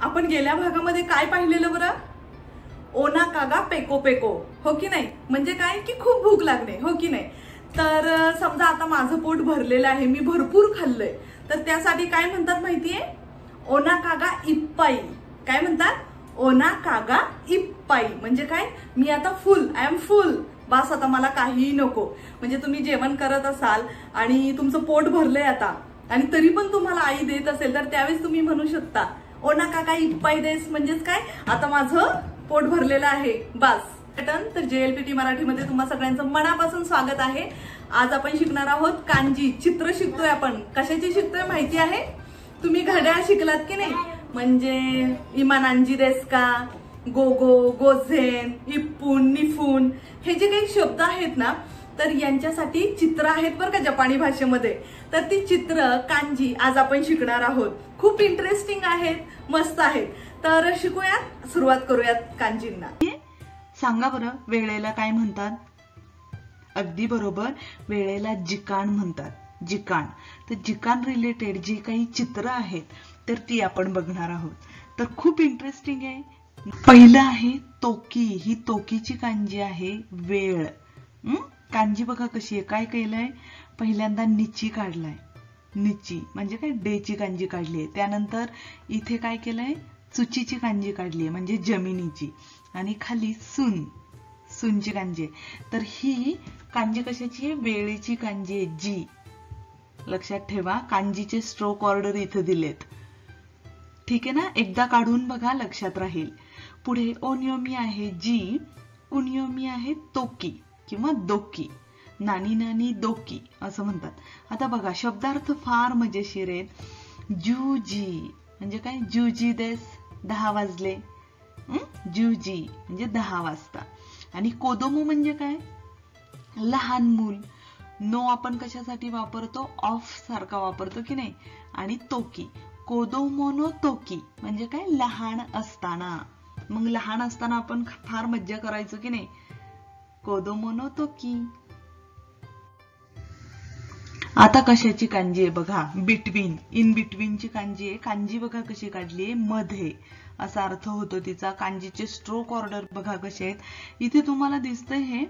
आपण गेल्या भागामध्ये काय पाहिलेलं बरं? ओना कागा पेको पेको. हो की नाही? म्हणजे काय? की खूप भूक लागणे. हो की नाही? तर समजा आता माझं पोट भरलेलं आहे मी भरपूर खाल्लंय. तर त्यासाठी काय म्हणतात माहितीये? ओना कागा इप्पाई. काय म्हणतात? ओना कागा इप्पाई. म्हणजे काय? मी आता फुल आय एम फुल बस आता मला काहीही नको. म्हणजे तुम्ही जेवण करत असाल आणि तुमचं पोट भरलंय आता आणि तरी पण तुम्हाला आई देत असेल तर त्यावेळेस तुम्ही म्हणू शकता. ओना काका इप्पाई देस. म्हणजेच काय? आता माझं पोट भरलेलं आहे. बस. पॅटर्न तर जेएलपीटी मराठीमध्ये तुम्हा सगळ्यांचं मनापासून स्वागत आहे. आज आपण शिकणार आहोत कांजी. चित्र शिकतोय आपण. कशाची शिकतोय माहिती आहे? तुम्ही घड्याळ शिकलात की नाही? म्हणजे इमानांजी देस का? गोगो गोझेन इप्पून निफून. हे जे काही शब्द आहेत ना तर यांच्यासाठी चित्र आहेत बरं का जपानी भाषेमध्ये. तर ती चित्र कांजी आज आपण शिकणार आहोत. खूप इंटरेस्टिंग आहेत मस्त आहेत. तर शिकूयात सुरुवात करूयात कांजींना. सांगा बरं वेळेला काय म्हणतात? अगदी बरोबर वेळेला जिकाण म्हणतात. जिकाण. तर जिकाण रिलेटेड जी काही चित्र आहेत तर ती आपण बघणार आहोत. तर खूप इंटरेस्टिंग आहे. पहिलं आहे तोकी ही तोकीची कांजी आहे वेळ. कांजी बघा कशी आहे. काय केलंय? पहिल्यांदा निची काढलाय. निची म्हणजे काय? डेची कांजी काढली आहे. त्यानंतर इथे काय केलंय? चुचीची कांजी काढली आहे म्हणजे जमिनीची. आणि खाली सुन सुनची कांजी आहे. तर ही कांजी कशाची आहे? वेळेची कांजी आहे जी. लक्षात ठेवा कांजीचे स्ट्रोक ऑर्डर इथं दिलेत. ठीक आहे ना? एकदा काढून बघा लक्षात राहील. पुढे ओनियोमी आहे जी. उनियोमी आहे तोकी. किंवा दोकी नानी नानी दोकी असं म्हणतात. आता बघा शब्दार्थ फार मजेशीर आहेत. जूजी. म्हणजे काय? जूजी देस दहा वाजले. जूजी म्हणजे दहा वाजता. आणि कोदोमो म्हणजे काय? लहान मूल. नो आपण कशासाठी वापरतो? ऑफ सारखा वापरतो की नाही? आणि तोकी. कोदोमोनो तोकी. म्हणजे काय? लहान असताना. मग लहान असताना आपण फार मज्जा करायचो की नाही? 子供の時 आता आता कशाची कांजी आहे बघा. बिटवीन इन बिटवीनची कांजी आहे. कांजी बघा कशी काढली आहे. मध्ये असा अर्थ होतो तिचा. कांजीचे स्ट्रोक ऑर्डर बघा कसे आहेत. इथे तुम्हाला दिसतंय हे.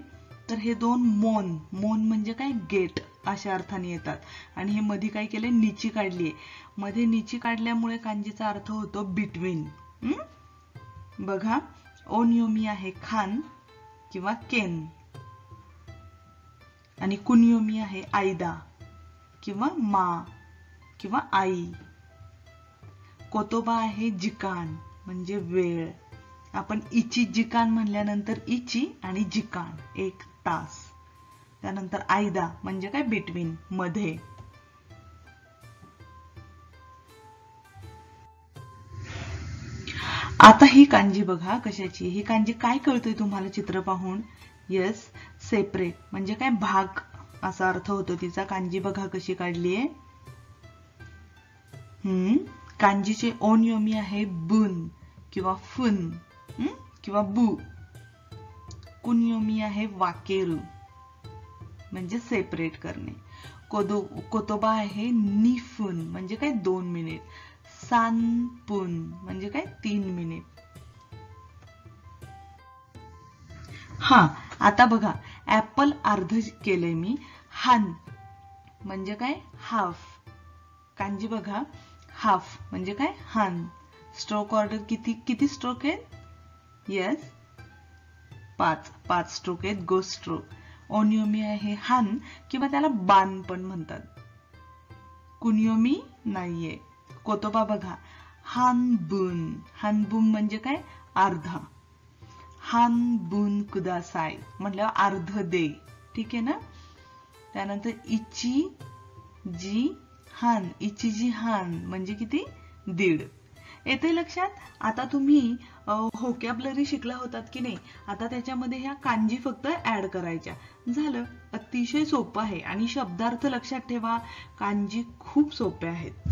तर हे दोन मोन. मोन म्हणजे काय? गेट. अशा अर्थाने येतात. आणि हे मध्ये काय केलंय? निची काढली आहे. मध्ये निची काढल्यामुळे कांजीचा अर्थ होतो बिटवीन बघा. ओनियोमी आहे. खान. किंवा केन. आणि कुनियोमी आहे आयदा किंवा मा किंवा आई. कोतोबा आहे जिकान म्हणजे वेळ. आपण इची जिकान म्हणल्यानंतर इची आणि जिकान एक तास. त्यानंतर आयदा म्हणजे काय? बिटवीन मध्ये. आता ही कांजी बघा कशाची. ही कांजी काय कळतोय तुम्हाला चित्र पाहून? येस सेपरेट म्हणजे काय भाग? असा अर्थ होतो तिचा. कांजी बघा कशी काढली आहे हम्म. कांजीचे ओनियोमी आहे बुन किंवा फुन हम्म? किंवा बु. कुनियोमी आहे वाकेरू. म्हणजे सेपरेट करणे. कोदो कोतोबा आहे निफुन. म्हणजे काय दोन मिनिट सानपुन म्हणजे काय? तीन मिनिट. हा आता बघा. ऍपल अर्ध केलंय मी. हान म्हणजे काय? हाफ कांजी बघा. हाफ म्हणजे काय? हान स्ट्रोक ऑर्डर किती किती स्ट्रोक आहेत? येस पाच पाच स्ट्रोक आहेत. गो स्ट्रोक ओनियोमी आहे हान किंवा त्याला बान पण म्हणतात. कुनियोमी नाहीये. कोतोबा बघा. हानबुन. हानबुन म्हणजे काय? अर्धा. हानबुन कुदासाय. म्हटल्यावर अर्ध दे. ठीक आहे ना? त्यानंतर इची जी हान. इची जी हान म्हणजे किती? दीड. येते लक्षात? आता तुम्ही होकॅबलरी शिकला होतात की नाही? आता त्याच्यामध्ये ह्या कांजी फक्त ऍड करायच्या. झालं. अतिशय सोपं आहे. आणि शब्दार्थ लक्षात ठेवा. कांजी खूप सोप्या आहेत.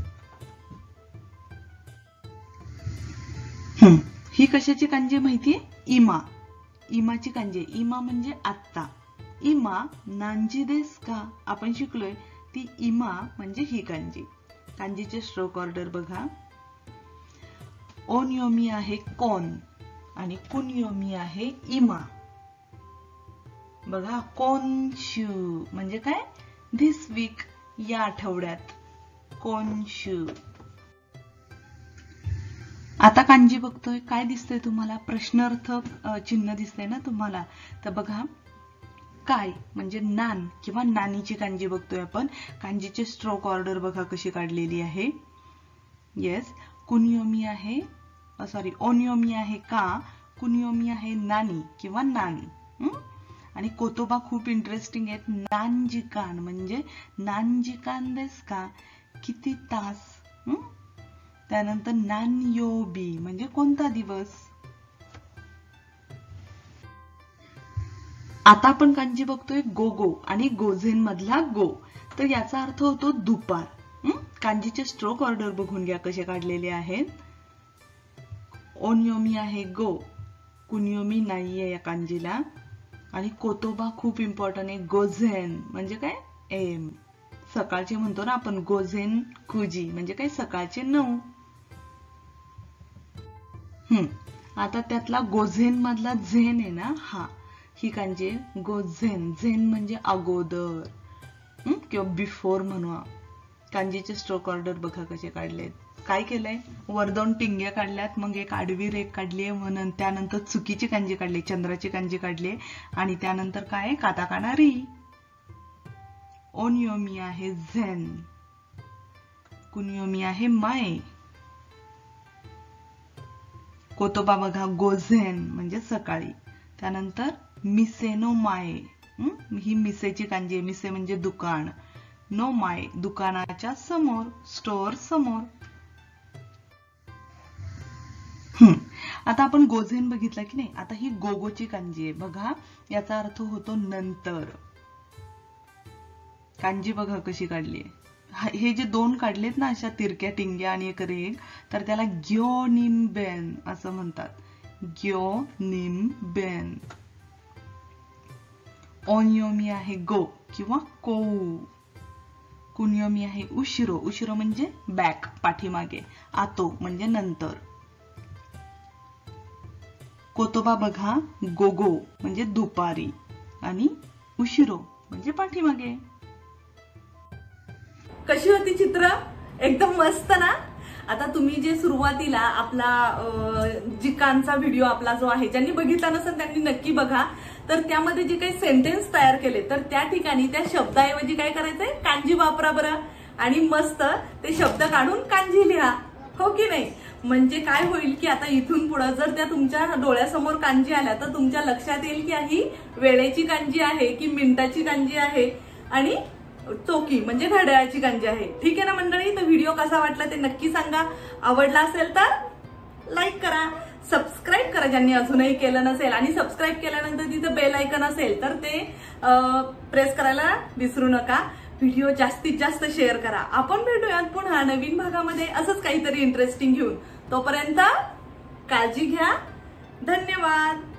ही. कशाची कांजी माहितीये? इमा. इमाची कांजी. इमा म्हणजे आत्ता. इमा नांजी देस का? आपण शिकलोय. ती इमा म्हणजे ही कांजी. कांजीचे स्ट्रोक ऑर्डर बघा. ओनियोमी आहे कोन आणि कुनियोमी आहे इमा. बघा कोनशू म्हणजे काय? धिस वीक या आठवड्यात. कोनशू आता कांजी बघतोय काय दिसतंय तुम्हाला? प्रश्नार्थक चिन्ह दिसतंय ना तुम्हाला? तर बघा काय? म्हणजे नान किंवा नानीची कांजी बघतोय आपण. कांजीची स्ट्रोक ऑर्डर बघा कशी काढलेली आहे. येस कुनियोमी आहे सॉरी ओनियोमी आहे का? कुनियोमी आहे नानी किंवा नानी. आणि कोतोबा खूप इंटरेस्टिंग आहेत. नानजिकान म्हणजे नानजिकान देस का? किती तास त्यानंतर नानयोबी म्हणजे कोणता दिवस? आता आपण कांजी बघतोय गोगो आणि गोझेन मधला गो. तर याचा अर्थ होतो दुपार. कांजीचे स्ट्रोक ऑर्डर बघून घ्या कसे काढलेले आहेत. ओनयोमी आहे गो. कुनियोमी नाहीये या कांजीला. आणि कोतोबा खूप इम्पॉर्टंट आहे. गोझेन म्हणजे काय? एम. सकाळचे म्हणतो ना आपण गोझेन कुजी म्हणजे काय? सकाळचे नऊ. आता त्यातला गोझेन मधला झेन आहे ना हा. ही कांजे गोझेन. झेन म्हणजे अगोदर. किंवा बिफोर म्हणूया कांजीचे स्ट्रोक ऑर्डर बघा कसे काढलेत. काय केलंय? वर दोन टिंग्या काढल्यात मग एक आडवी रेख काढली म्हणून त्यानंतर चुकीची कांजी काढली चंद्राची कांजी काढली आणि त्यानंतर काय काता काणारी ओनियोमी आहे झेन. कुनियोमी आहे माय. कोतोबा बघा गोझेन म्हणजे सकाळी. त्यानंतर मिसेनो माय. ही? मिसेची कांजी आहे. मिसे म्हणजे दुकान. नो माय. दुकानाच्या समोर स्टोअर समोर. आता आपण गोझेन बघितला की नाही? आता ही गोगोची कांजी आहे. बघा याचा अर्थ होतो नंतर. कांजी बघा कशी काढली हे जे दोन काढलेत ना अशा तिरक्या टिंग्या आणि एक रेग तर त्याला ग्यो निम बेन असं म्हणतात. ग्यो निम बेन ओनियोमी आहे गो किंवा कोऊ. कुनियोमी आहे उशिरो. उशिरो म्हणजे बॅक पाठीमागे. आतो म्हणजे नंतर. कोतोबा बघा गोगो म्हणजे दुपारी आणि उशिरो म्हणजे पाठीमागे. कशी होती चित्र? एकदम मस्त ना? आता तुम्ही जे सुरुवातीला आपला जिकांचा व्हिडिओ आपला जो आहे ज्यांनी बघितला नसेल त्यांनी नक्की बघा. तर त्यामध्ये जे काही सेंटेन्स तयार केले तर त्या ठिकाणी त्या शब्दाऐवजी काय करायचंय? कांजी वापरा बरं. आणि मस्त ते शब्द काढून कांजी लिहा. हो की नाही? म्हणजे काय होईल की आता इथून पुढे जर त्या तुमच्या डोळ्यासमोर कांजी आल्या तर तुमच्या लक्षात येईल की ही वेळेची कांजी आहे की मिनिटाची कांजी आहे. आणि चोकी म्हणजे घड्याळाची गांजी आहे. ठीक आहे ना मंडळी? तर व्हिडिओ कसा वाटला ते नक्की सांगा. आवडला असेल तर लाईक करा. सबस्क्राईब करा ज्यांनी अजूनही केलं नसेल. आणि सबस्क्राईब केल्यानंतर तिथं बेल आयकन असेल तर ते प्रेस करायला विसरू नका. व्हिडिओ जास्तीत जास्त शेअर करा. आपण भेटूयात पुन्हा नवीन भागामध्ये असंच काहीतरी इंटरेस्टिंग घेऊन. तोपर्यंत काळजी घ्या. धन्यवाद.